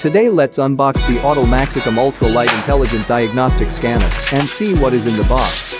Today let's unbox the Autel Maxicom Ultra Lite Intelligent Diagnostic Scanner and see what is in the box.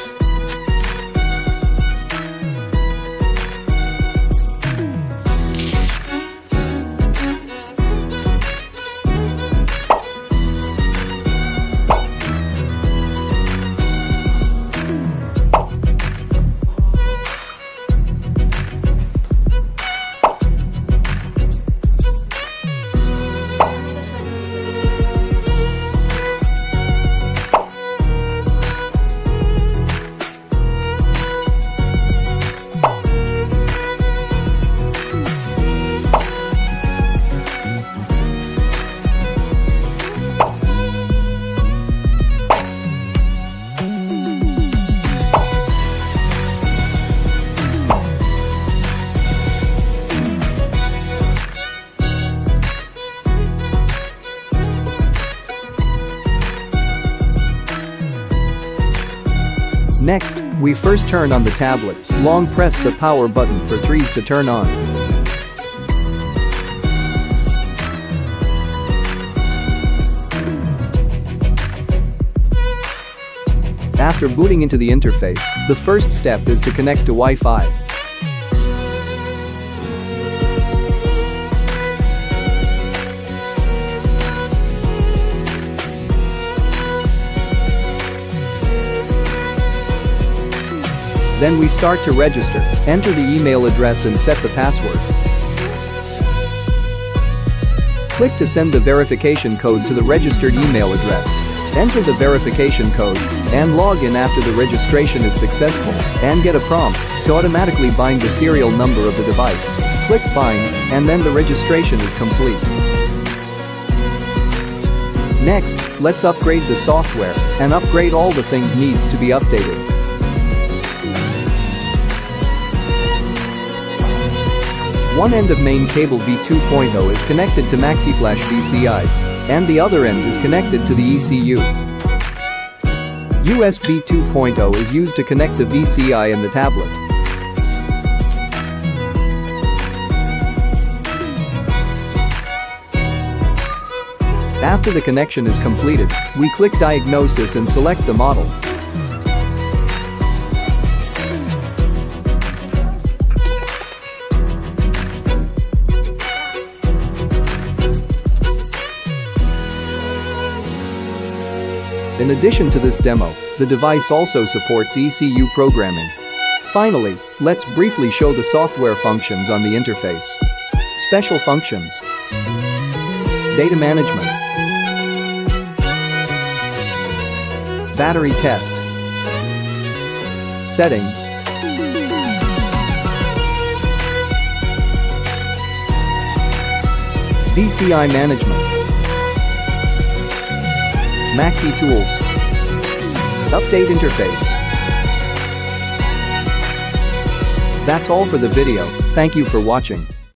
Next, we first turn on the tablet, long press the power button for threes to turn on. After booting into the interface, the first step is to connect to Wi-Fi. Then we start to register, enter the email address and set the password. Click to send the verification code to the registered email address. Enter the verification code and log in after the registration is successful and get a prompt to automatically bind the serial number of the device. Click bind and then the registration is complete. Next, let's upgrade the software and upgrade all the things needs to be updated. One end of main cable V2.0 is connected to MaxiFlash VCI, and the other end is connected to the ECU. USB 2.0 is used to connect the VCI and the tablet. After the connection is completed, we click Diagnosis and select the model. In addition to this demo, the device also supports ECU programming. Finally, let's briefly show the software functions on the interface. Special functions. Data management. Battery test. Settings. VCI management. Maxi Tools. Update interface. That's all for the video, thank you for watching.